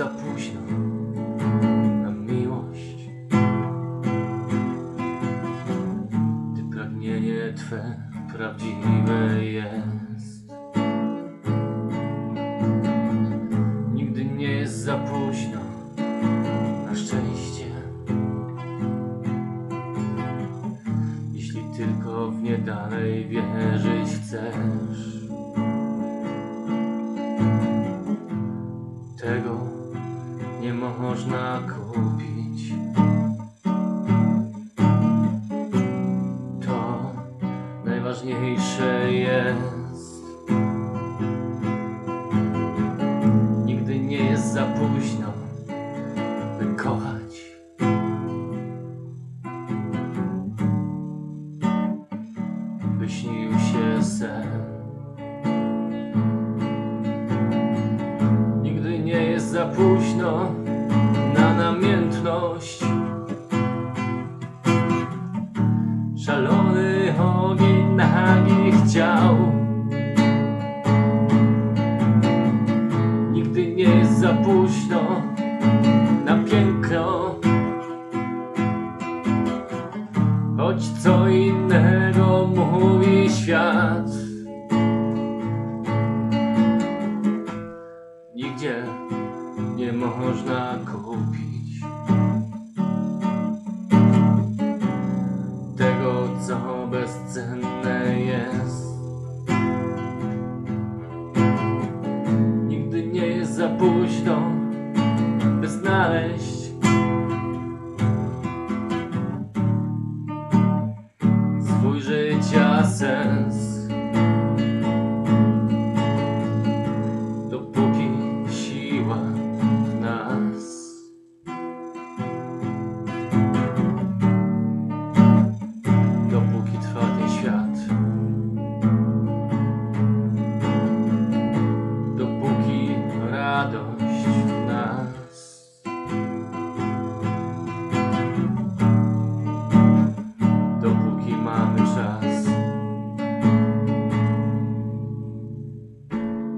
za późno na miłość. Gdy pragnienie Twe prawdziwe jest. Nigdy nie jest za późno na szczęście. Jeśli tylko w nie dalej wierzyć chcesz. Najważniejsze jest. Nigdy nie jest za późno, by kochać. By śnił się sen. Nigdy nie jest za późno na namiętność. Za późno na piękno. Choć co innego mówi świat. Nigdzie nie można kupić radość w nas. Dopóki mamy czas.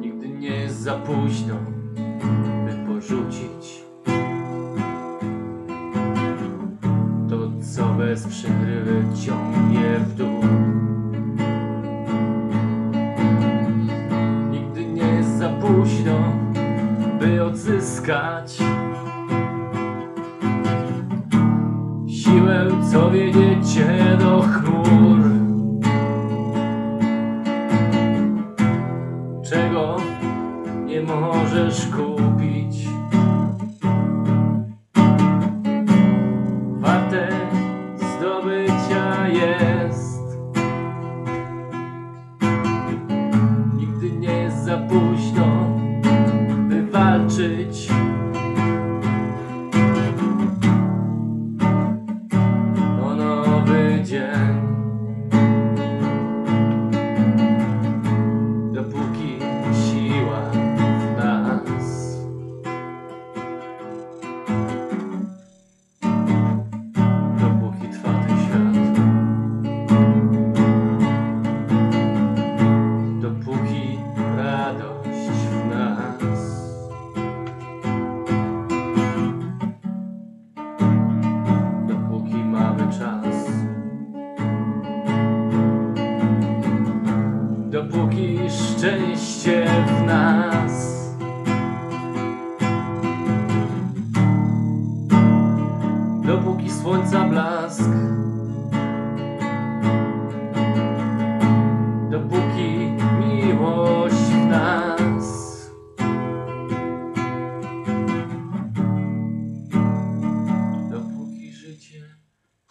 Nigdy nie jest za późno, by porzucić to, co bez przerwy ciągnie w dół. Późno, by odzyskać siłę, co wiedzie cię do chmur. czego nie możesz kupić.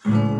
Mm-hmm.